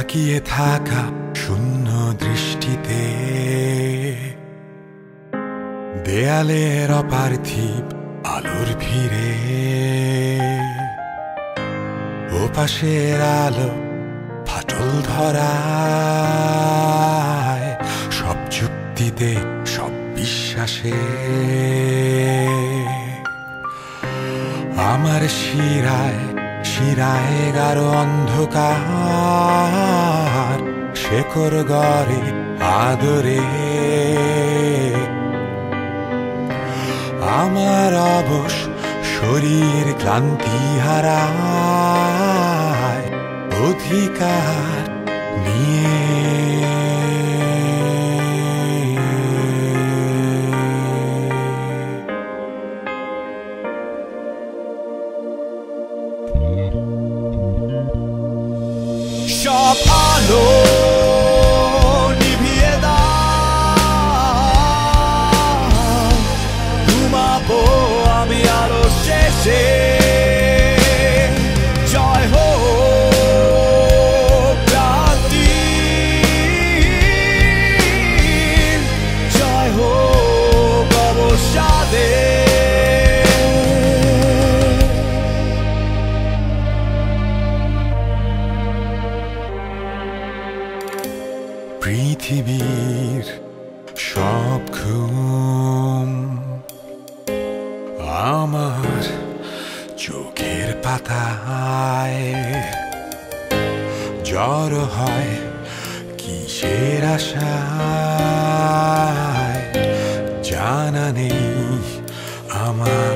তাকিয়ে থাকা শূন্য দৃষ্টিতে। দেয়ালের অপার্থিব আলোর ভিড়ে। ওপাশের আলো ফাটল ধরায়, সব যুক্তিতে, সব বিশ্বাসে। আমার শিরায় শিরায় গাঢ় অন্ধকার শেখর গড়ে আদরে। আমার অবশ শরীর ক্লান্তি হারায় অধিকার নিয়ে। পৃথিবীর সব ঘুম আমার চোখের পাতায়। জ্বর হয় কিসের আশায়? জানা নেই আমার।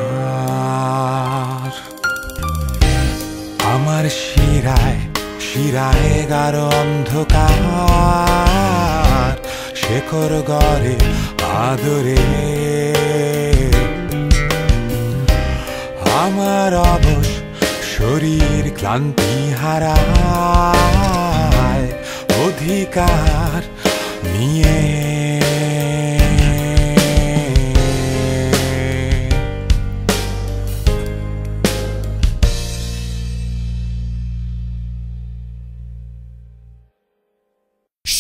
আমার শিরায় শিরায় গার অন্ধকার শেখর গড়ে আদরে। আমার অবশ শরীর ক্লান্তি হারায় অধিকার নিয়ে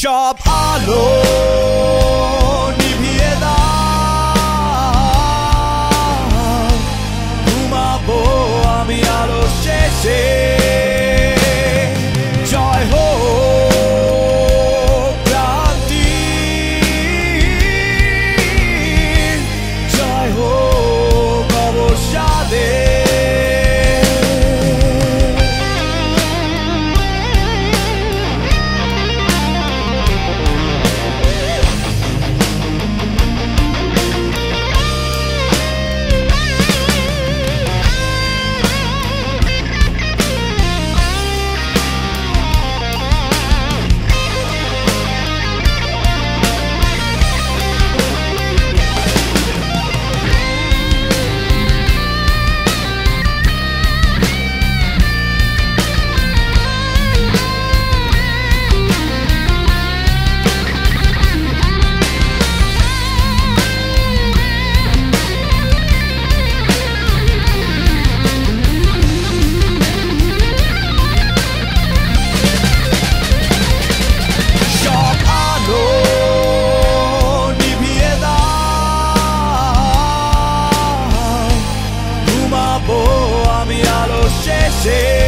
সব আলো আলো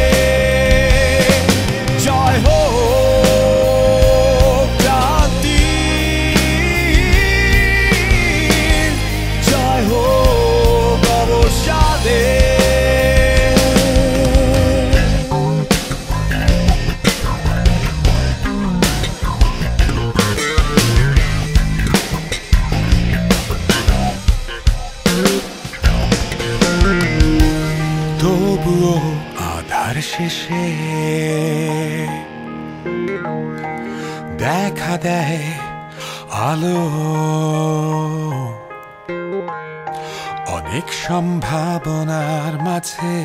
আধার শেষে দেখা দেয় আলো। অনেক সম্ভাবনার মাঝে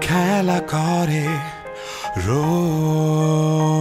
খেলা করে রোজ।